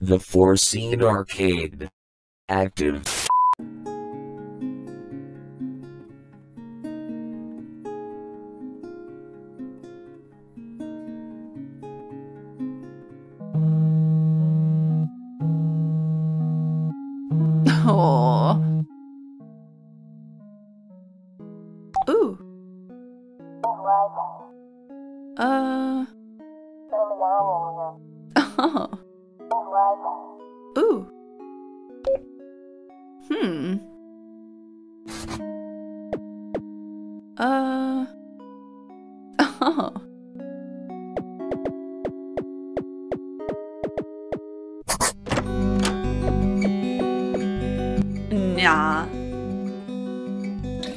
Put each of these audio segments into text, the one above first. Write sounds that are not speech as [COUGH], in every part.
The Foreseen arcade. Active. Oh. Ooh. Uh. [LAUGHS] Ja.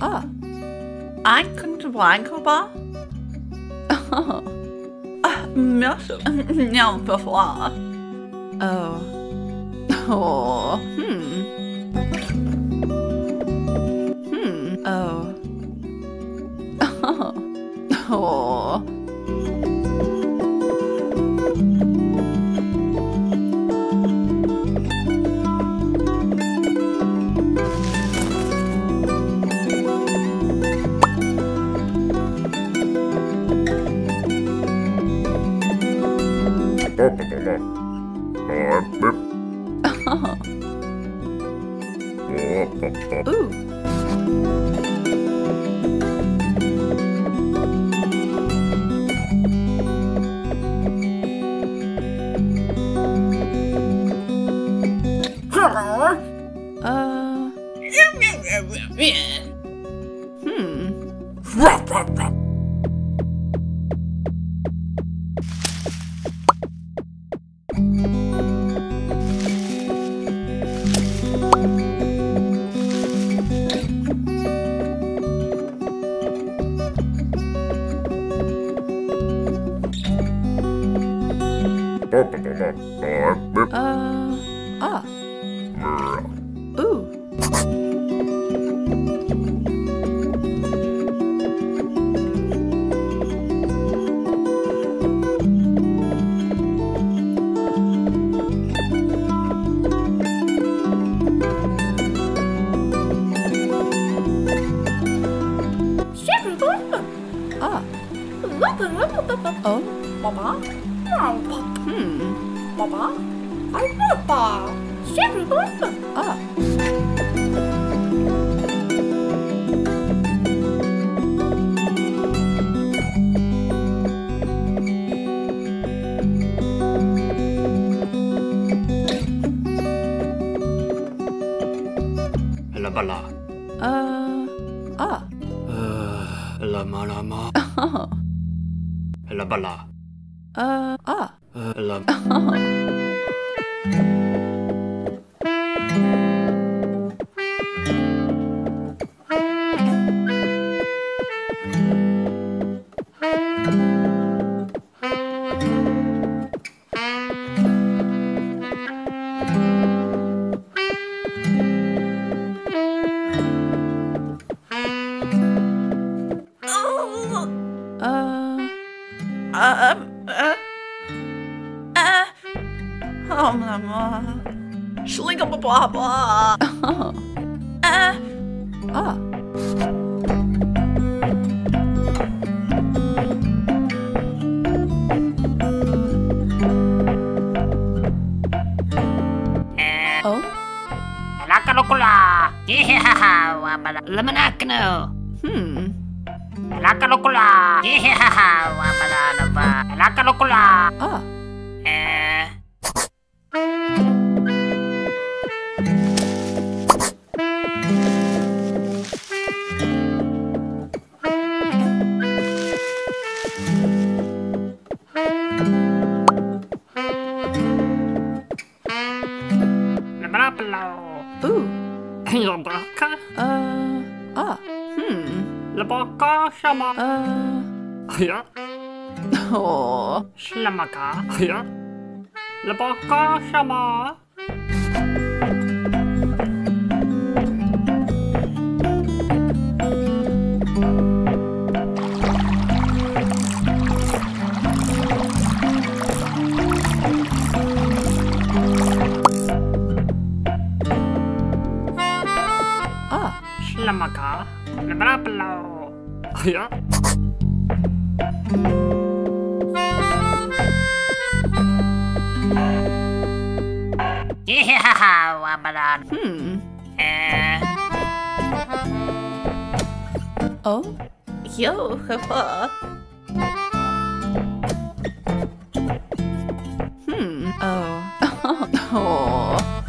Ah. Ein könnte Weinkuba? Oh. Ah, mir Ja, bevor. Oh. Oh. Hmm. Hmm. Oh. [LAUGHS] Oh. Oh. Ooh. Uh. Ay baba, siyempre Ah. Labala. Uh. Ah. Uh, lama lama. Oh. Labala. Uh. Ah. Uh, lam. Uh. apa-apa. Ah. Ah. Oh. Laka lokula. Yeehaha, wabala. Lemenakno. Hmm. Laka hehehe wabala. Laka lokula. Oh. Schlammer. Äh. Ja. Oh. Schlammerka. Ja. Labaka Schlammer. Schlammerka. Blablabla. Ja. Yeah, Ramadan. Hmm. Uh, Oh. Yo, papa. Hmm. Oh. [LAUGHS] oh.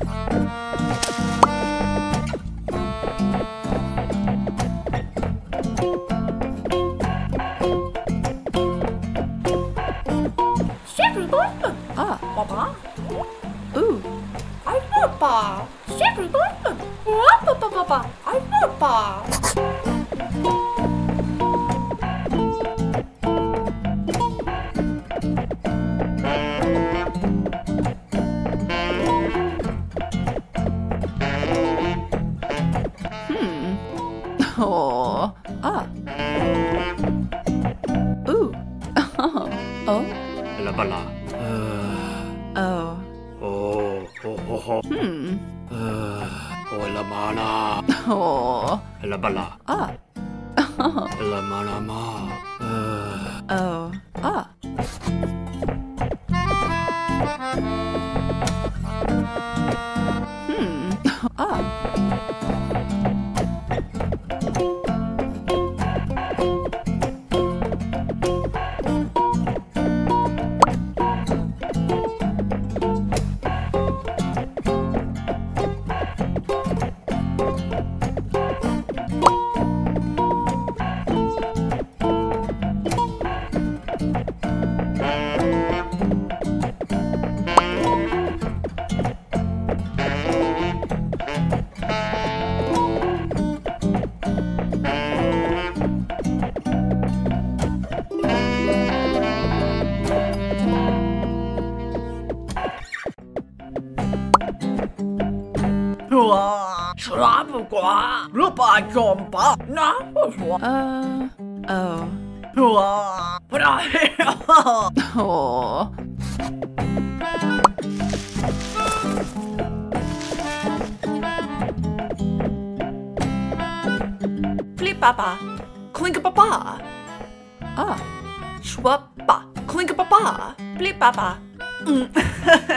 Hmm. [LAUGHS] Oh. Ah. Ooh. [LAUGHS] oh. Oh. La bala. Uh, Oh. oh, oh, oh, oh. Hmm. Uh, oh, la mana. [LAUGHS] Oh. La bala. Ah. La mana ma. Oh. Ah. Hmm. [LAUGHS] Ah. Travel qua. Rupa jompa. Na. Uh. Oh. Wow. Oh. Flip papa. Clink papa. Ah. Schwappa. Clink papa. Flip papa. Mm.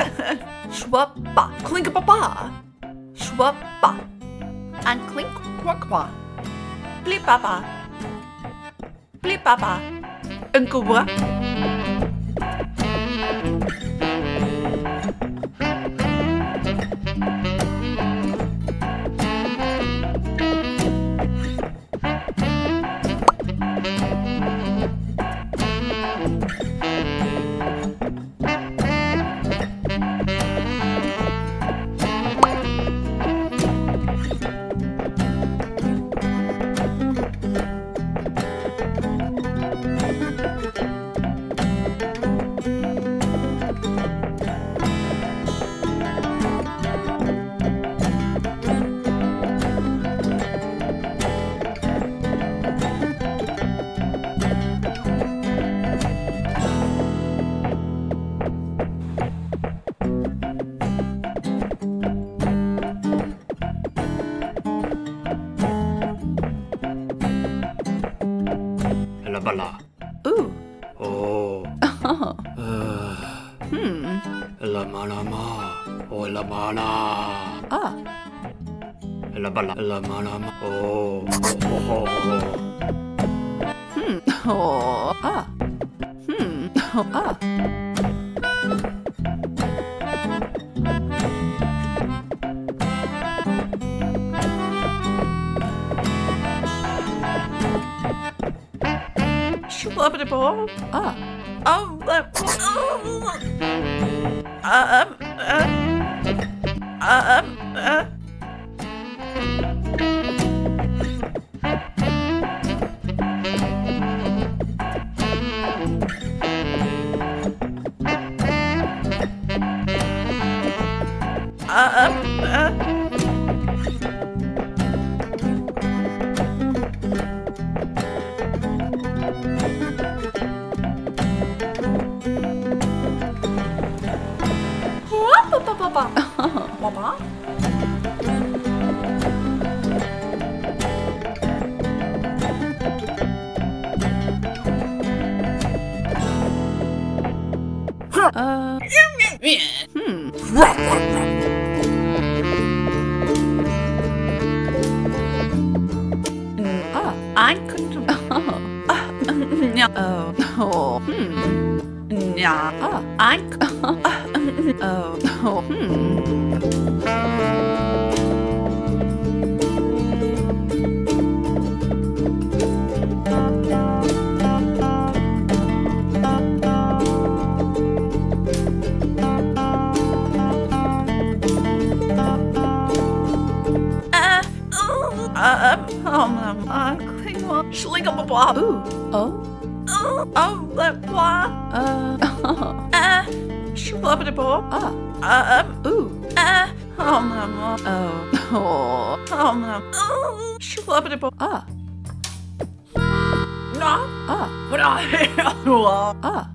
[LAUGHS] Schwappa. Clink papa. Schwappa. And clink quackpa. Flip papa. Flip papa. Uncle what? La bala. Ooh. Oh. Oh. Uh, Hmm. la mana ma. Oh, la mana. Ah. La bala. La mana ma. Oh, oh, oh, oh. Hmm. [LAUGHS] Oh. Ah. Hmm. [LAUGHS] Oh. Ah. Schwappa Ah. Oh, uh, oh, um, uh, um, uh, [LAUGHS] I couldn't. Oh. Oh. Oh. Hmm. Yeah. Ah. I. Oh. Oh. Hmm. Uh, ooh, uh, um, um, uh, kling up a bob. Ooh. Oh. Oh, let wa, Uh. [LAUGHS] uh, schlub it a bob. Ah. Uh, um, Ooh. uh, um, uh, Oh. Oh. [LAUGHS] um, um, ooh, schlub it a bob. Ah. No, Ah. but I, [LAUGHS] Ah.